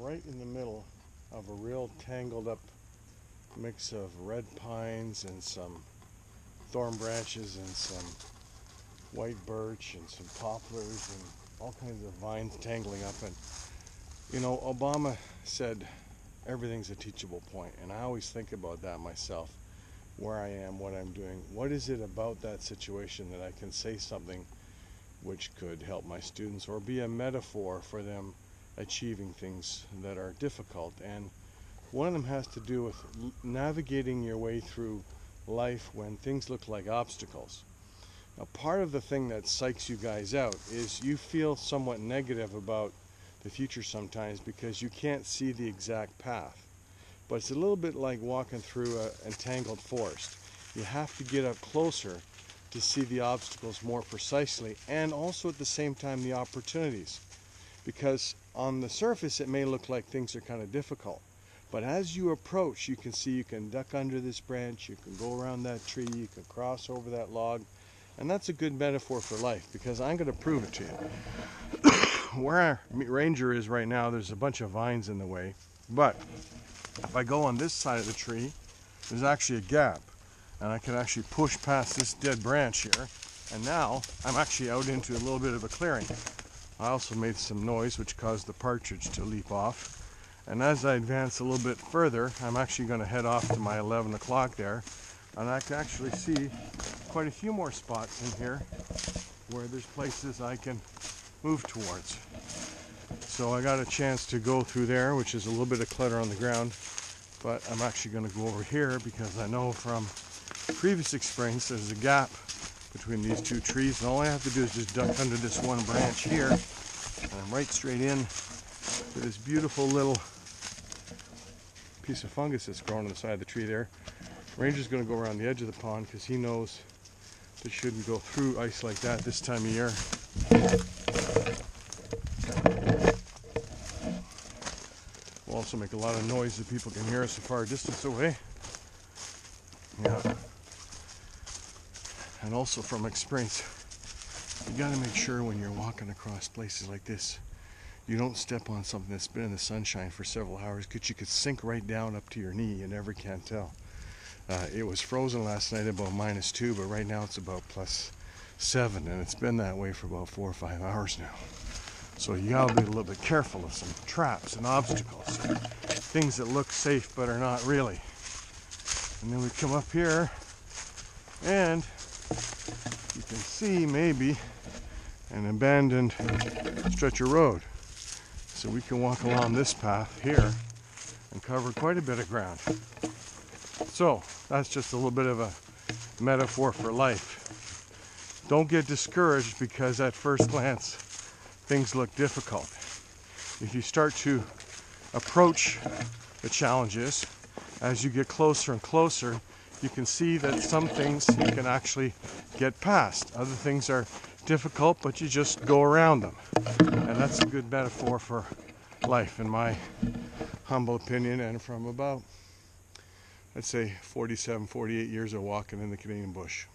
Right in the middle of a real tangled up mix of red pines and some thorn branches and some white birch and some poplars and all kinds of vines tangling up. And you know Obama said everything's a teachable point and I always think about that myself where I am what I'm doing. What is it about that situation that I can say something which could help my students or be a metaphor for them achieving things that are difficult. And one of them has to do with navigating your way through life when things look like obstacles. Now, part of the thing that psychs you guys out is you feel somewhat negative about the future sometimes because you can't see the exact path. But it's a little bit like walking through an entangled forest. You have to get up closer to see the obstacles more precisely and also at the same time the opportunities. Because on the surface it may look like things are kind of difficult. But as you approach, you can see you can duck under this branch, you can go around that tree, you can cross over that log. And that's a good metaphor for life because I'm going to prove it to you. Where our ranger is right now, there's a bunch of vines in the way. But if I go on this side of the tree, there's actually a gap and I can actually push past this dead branch here and now I'm actually out into a little bit of a clearing. I also made some noise which caused the partridge to leap off. And as I advance a little bit further I'm actually going to head off to my 11 o'clock there. And I can actually see quite a few more spots in here where there's places I can move towards. So I got a chance to go through there which is a little bit of clutter on the ground. But I'm actually going to go over here because I know from previous experience, there's a gap between these two trees, and all I have to do is just duck under this one branch here, and I'm right straight in to this beautiful little piece of fungus that's growing on the side of the tree there. Ranger's going to go around the edge of the pond because he knows that shouldn't go through ice like that this time of year. We'll also make a lot of noise that people can hear us a far distance away. Yeah and also from experience, you got to make sure when you're walking across places like this, you don't step on something that's been in the sunshine for several hours because you could sink right down up to your knee. You never can tell. Uh, it was frozen last night about minus two, but right now it's about plus seven, and it's been that way for about four or five hours now. So you gotta be a little bit careful of some traps and obstacles, things that look safe but are not really. And then we come up here, and can see maybe an abandoned stretch of road. So we can walk along this path here and cover quite a bit of ground. So that's just a little bit of a metaphor for life. Don't get discouraged because at first glance things look difficult. If you start to approach the challenges as you get closer and closer, you can see that some things you can actually get past. Other things are difficult, but you just go around them. And that's a good metaphor for life, in my humble opinion, and from about, I'd say, 47, 48 years of walking in the Canadian bush.